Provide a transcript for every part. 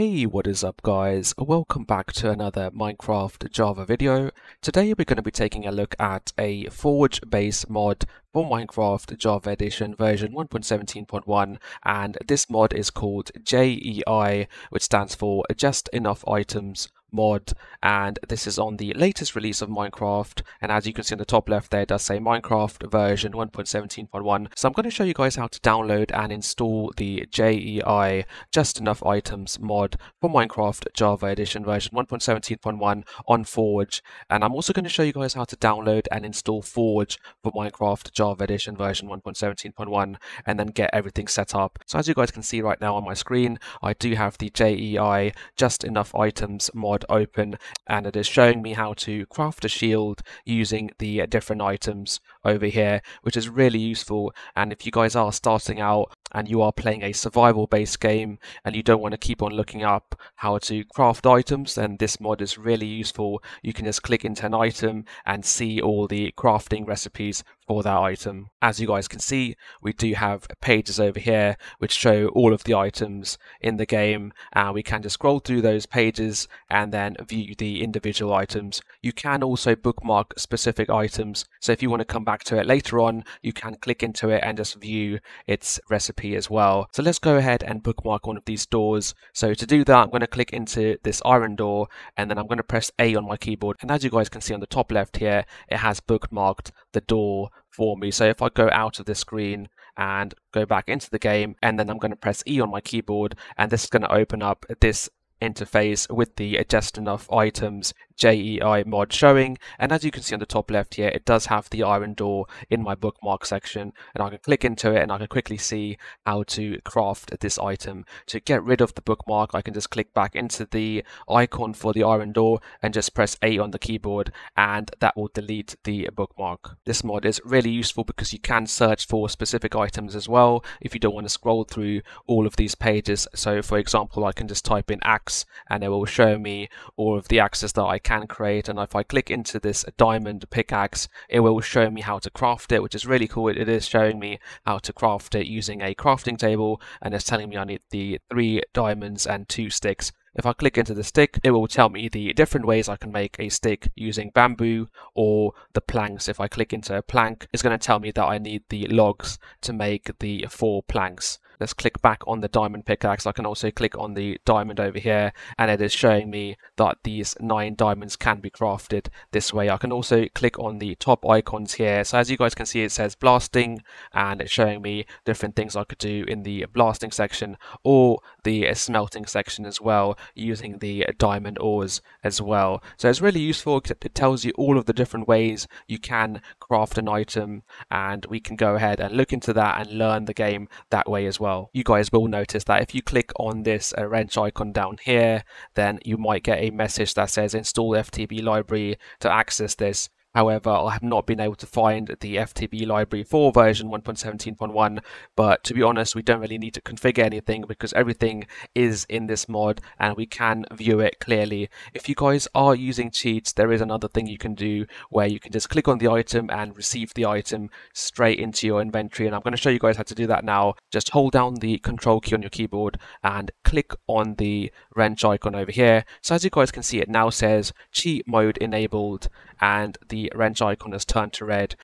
Hey, what is up guys? Welcome back to another Minecraft Java video. Today we're going to be taking a look at a Forge base mod for Minecraft Java Edition version 1.17.1 and this mod is called JEI which stands for Just Enough Items mod and this is on the latest release of Minecraft and as you can see in the top left there it does say Minecraft version 1.17.1 so I'm going to show you guys how to download and install the JEI Just Enough Items mod for Minecraft Java Edition version 1.17.1 on Forge and I'm also going to show you guys how to download and install Forge for Minecraft Java Edition version 1.17.1 and then get everything set up. So as you guys can see right now on my screen I do have the JEI Just Enough Items mod mod open and it is showing me how to craft a shield using the uh, different items over here which is really useful. And if you guys are starting out and you are playing a survival based game and you don't want to keep on looking up how to craft items then this mod is really useful. You can just click into an item and see all the crafting recipes for that item. As you guys can see, we do have pages over here which show all of the items in the game and we can just scroll through those pages and then view the individual items. You can also bookmark specific items so if you want to come back to it later on you can click into it and just view its recipe as well. So let's go ahead and bookmark one of these doors. So to do that I'm going to click into this iron door and then I'm going to press A on my keyboard and as you guys can see on the top left here it has bookmarked the door for me. So if I go out of the screen and go back into the game and then I'm going to press E on my keyboard and this is going to open up this interface with the just enough items JEI mod showing and as you can see on the top left here it does have the iron door in my bookmark section and I can click into it and I can quickly see how to craft this item. To get rid of the bookmark I can just click back into the icon for the iron door and just press A on the keyboard and that will delete the bookmark. This mod is really useful because you can search for specific items as well if you don't want to scroll through all of these pages so for example I can just type in axe and it will show me all of the axes that I can create and if I click into this diamond pickaxe it will show me how to craft it which is really cool it is showing me how to craft it using a crafting table and it's telling me I need the three diamonds and two sticks if I click into the stick, it will tell me the different ways I can make a stick using bamboo or the planks. If I click into a plank, it's going to tell me that I need the logs to make the four planks. Let's click back on the diamond pickaxe. I can also click on the diamond over here and it is showing me that these nine diamonds can be crafted this way. I can also click on the top icons here. So as you guys can see, it says blasting and it's showing me different things I could do in the blasting section or the smelting section as well using the diamond ores as well. So it's really useful. Because it tells you all of the different ways you can craft an item and we can go ahead and look into that and learn the game that way as well. You guys will notice that if you click on this uh, wrench icon down here, then you might get a message that says install FTB library to access this However, I have not been able to find the FTB library for version 1.17.1, but to be honest, we don't really need to configure anything because everything is in this mod and we can view it clearly. If you guys are using cheats, there is another thing you can do where you can just click on the item and receive the item straight into your inventory. And I'm going to show you guys how to do that now. Just hold down the control key on your keyboard and click on the wrench icon over here. So as you guys can see, it now says cheat mode enabled and the wrench icon has turned to red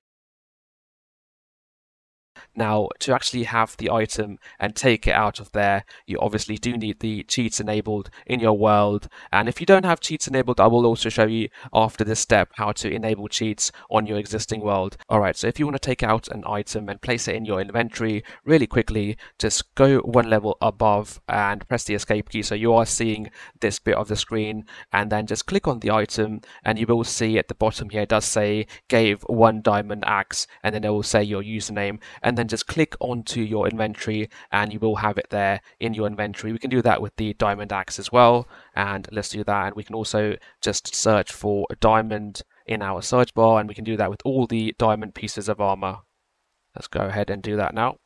now, to actually have the item and take it out of there, you obviously do need the cheats enabled in your world. And if you don't have cheats enabled, I will also show you after this step how to enable cheats on your existing world. Alright, so if you want to take out an item and place it in your inventory really quickly, just go one level above and press the escape key so you are seeing this bit of the screen and then just click on the item and you will see at the bottom here it does say gave one diamond axe and then it will say your username and then then just click onto your inventory and you will have it there in your inventory. We can do that with the diamond axe as well. And let's do that. And we can also just search for a diamond in our search bar and we can do that with all the diamond pieces of armor. Let's go ahead and do that now.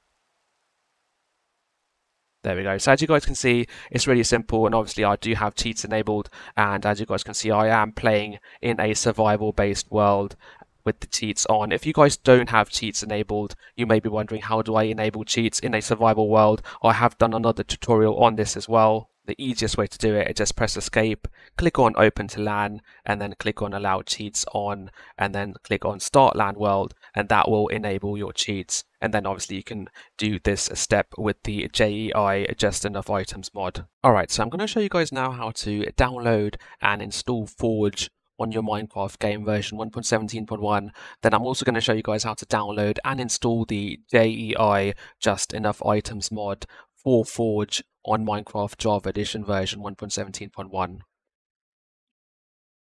There we go. So as you guys can see, it's really simple and obviously I do have cheats enabled and as you guys can see, I am playing in a survival based world with the cheats on. If you guys don't have cheats enabled, you may be wondering how do I enable cheats in a survival world. I have done another tutorial on this as well. the easiest way to do it is just press escape, click on open to LAN, and then click on allow cheats on, and then click on start LAN world, and that will enable your cheats. And then obviously you can do this step with the JEI just enough items mod. Alright, so I'm going to show you guys now how to download and install Forge on your Minecraft game version 1.17.1. Then I'm also going to show you guys how to download and install the JEI Just Enough Items mod for Forge on Minecraft Java Edition version 1.17.1.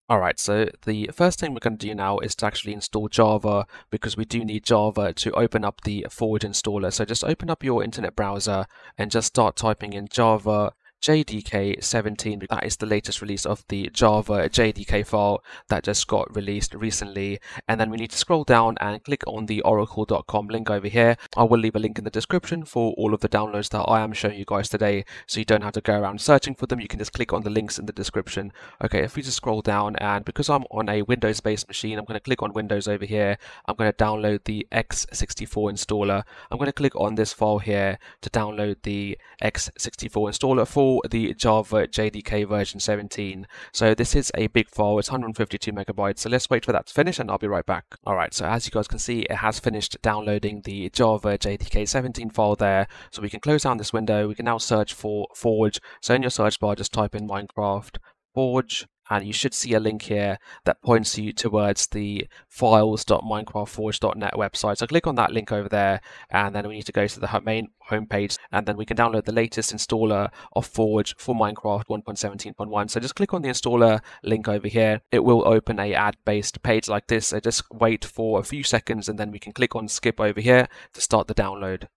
Alright, so the first thing we're going to do now is to actually install Java because we do need Java to open up the Forge installer. So just open up your internet browser and just start typing in Java JDK 17. That is the latest release of the Java JDK file that just got released recently. And then we need to scroll down and click on the oracle.com link over here. I will leave a link in the description for all of the downloads that I am showing you guys today. So you don't have to go around searching for them. You can just click on the links in the description. Okay, if we just scroll down and because I'm on a Windows based machine, I'm going to click on Windows over here. I'm going to download the x64 installer. I'm going to click on this file here to download the x64 installer for the Java JDK version 17. So this is a big file, it's 152 megabytes. So let's wait for that to finish and I'll be right back. Alright, so as you guys can see, it has finished downloading the Java JDK 17 file there. So we can close down this window. We can now search for Forge. So in your search bar, just type in Minecraft Forge and you should see a link here that points you towards the files.minecraftforge.net website. So click on that link over there, and then we need to go to the main homepage, and then we can download the latest installer of Forge for Minecraft 1.17.1. So just click on the installer link over here. It will open a ad-based page like this. So just wait for a few seconds, and then we can click on skip over here to start the download.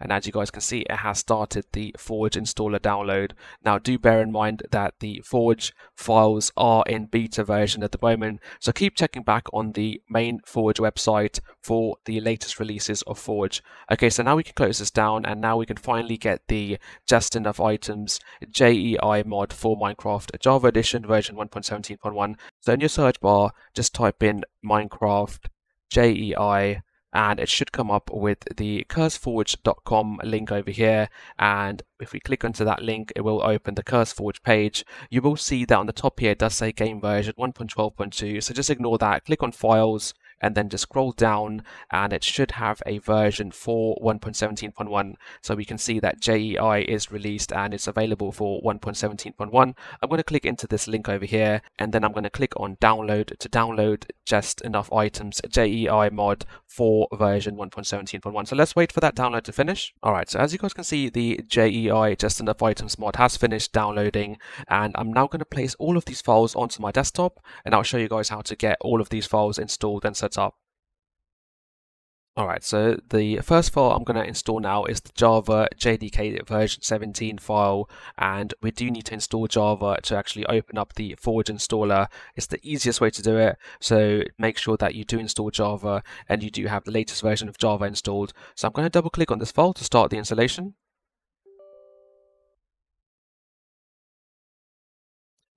And as you guys can see, it has started the Forge installer download. Now do bear in mind that the Forge files are in beta version at the moment. So keep checking back on the main Forge website for the latest releases of Forge. Okay, so now we can close this down and now we can finally get the Just Enough Items JEI mod for Minecraft Java Edition version 1.17.1. So in your search bar, just type in Minecraft JEI and it should come up with the curseforge.com link over here. And if we click onto that link it will open the curseforge page. You will see that on the top here it does say game version 1.12.2 so just ignore that. Click on files and then just scroll down and it should have a version for 1.17.1 so we can see that JEI is released and it's available for 1.17.1 I'm going to click into this link over here and then I'm going to click on download to download just enough items JEI mod for version 1.17.1 so let's wait for that download to finish. Alright so as you guys can see the JEI just enough items mod has finished downloading and I'm now going to place all of these files onto my desktop and I'll show you guys how to get all of these files installed and set up. Alright, so the first file I'm going to install now is the Java JDK version 17 file and we do need to install Java to actually open up the Forge installer. It's the easiest way to do it, so make sure that you do install Java and you do have the latest version of Java installed. So I'm going to double click on this file to start the installation.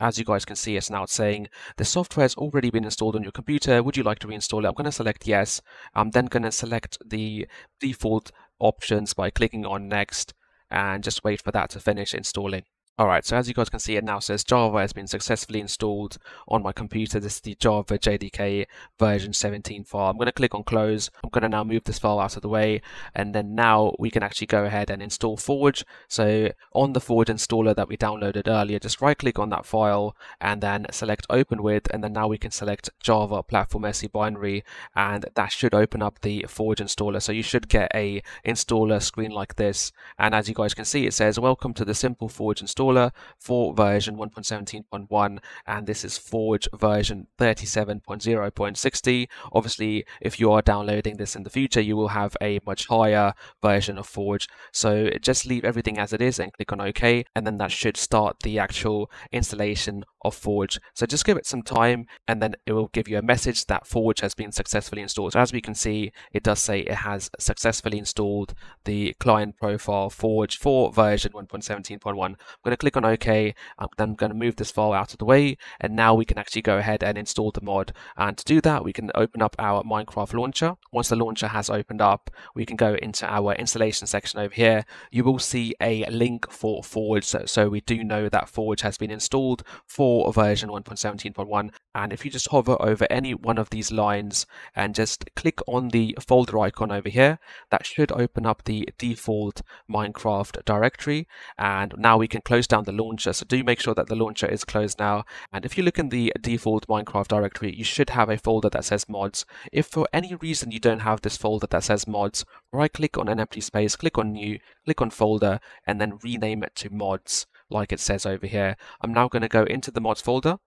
As you guys can see, it's now saying the software has already been installed on your computer. Would you like to reinstall it? I'm going to select yes. I'm then going to select the default options by clicking on next and just wait for that to finish installing. Alright, so as you guys can see, it now says Java has been successfully installed on my computer. This is the Java JDK version 17 file. I'm going to click on close. I'm going to now move this file out of the way. And then now we can actually go ahead and install Forge. So on the Forge installer that we downloaded earlier, just right click on that file and then select open with. And then now we can select Java Platform SE binary. And that should open up the Forge installer. So you should get a installer screen like this. And as you guys can see, it says welcome to the simple Forge installer installer for version 1.17.1 and this is Forge version 37.0.60. Obviously, if you are downloading this in the future, you will have a much higher version of Forge. So just leave everything as it is and click on OK and then that should start the actual installation of Forge. So just give it some time and then it will give you a message that Forge has been successfully installed. So as we can see, it does say it has successfully installed the client profile Forge for version 1.17.1. I'm going to click on OK. Um, I'm then going to move this file out of the way and now we can actually go ahead and install the mod. And to do that, we can open up our Minecraft launcher. Once the launcher has opened up, we can go into our installation section over here. You will see a link for Forge. So, so we do know that Forge has been installed for version 1.17.1 and if you just hover over any one of these lines and just click on the folder icon over here that should open up the default Minecraft directory and now we can close down the launcher. So do make sure that the launcher is closed now. And if you look in the default Minecraft directory you should have a folder that says mods. If for any reason you don't have this folder that says mods right click on an empty space click on new click on folder and then rename it to mods like it says over here. I'm now going to go into the mods folder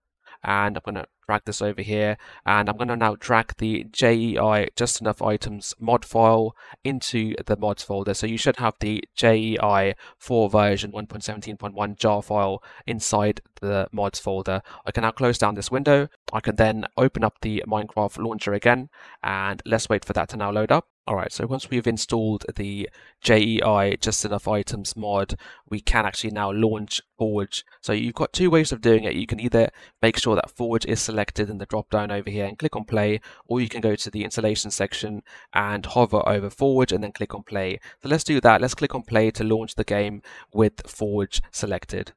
and I'm going to drag this over here and I'm going to now drag the JEI just enough items mod file into the mods folder. So you should have the JEI 4 version 1.17.1 jar file inside the mods folder. I can now close down this window. I can then open up the Minecraft launcher again and let's wait for that to now load up Alright, so once we've installed the JEI Just Enough Items mod, we can actually now launch Forge. So you've got two ways of doing it. You can either make sure that Forge is selected in the drop down over here and click on play, or you can go to the installation section and hover over Forge and then click on play. So let's do that. Let's click on play to launch the game with Forge selected.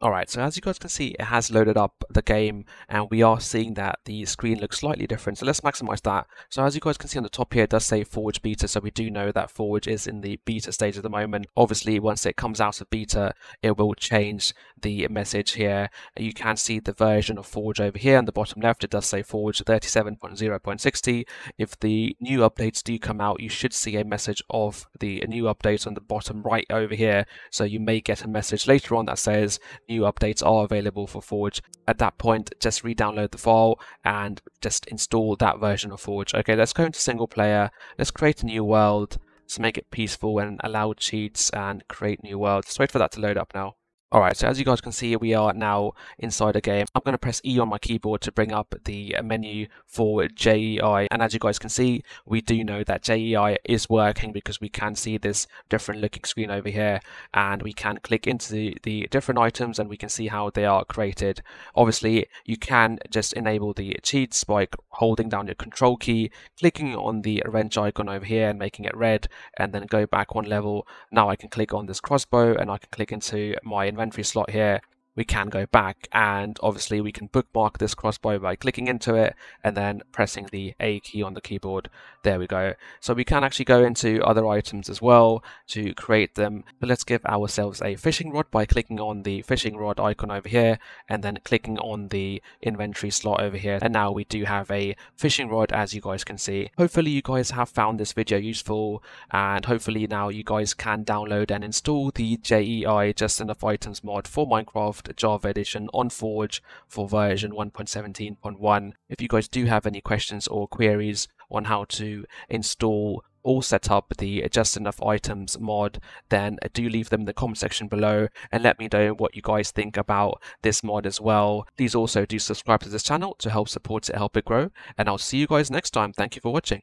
Alright, so as you guys can see, it has loaded up the game and we are seeing that the screen looks slightly different. So let's maximize that. So as you guys can see on the top here, it does say Forge Beta. So we do know that Forge is in the beta stage at the moment. Obviously, once it comes out of beta, it will change the message here. You can see the version of Forge over here on the bottom left. It does say Forge 37.0.60. If the new updates do come out, you should see a message of the new update on the bottom right over here. So you may get a message later on that says new updates are available for Forge. At that point, just re-download the file and just install that version of Forge. Okay, let's go into single player. Let's create a new world. Let's make it peaceful and allow cheats and create new world. Let's wait for that to load up now. Alright, so as you guys can see, we are now inside a game. I'm going to press E on my keyboard to bring up the menu for JEI. And as you guys can see, we do know that JEI is working because we can see this different looking screen over here. And we can click into the, the different items and we can see how they are created. Obviously, you can just enable the cheats by holding down your control key, clicking on the wrench icon over here and making it red, and then go back one level. Now I can click on this crossbow and I can click into my inventory slot here we can go back and obviously we can bookmark this crossbow by clicking into it and then pressing the A key on the keyboard. There we go. So we can actually go into other items as well to create them. But let's give ourselves a fishing rod by clicking on the fishing rod icon over here and then clicking on the inventory slot over here. And now we do have a fishing rod as you guys can see. Hopefully you guys have found this video useful and hopefully now you guys can download and install the JEI Just Enough Items mod for Minecraft Java Edition on Forge for version 1.17.1. If you guys do have any questions or queries on how to install or set up the Just Enough Items mod, then do leave them in the comment section below and let me know what you guys think about this mod as well. Please also do subscribe to this channel to help support it, help it grow, and I'll see you guys next time. Thank you for watching.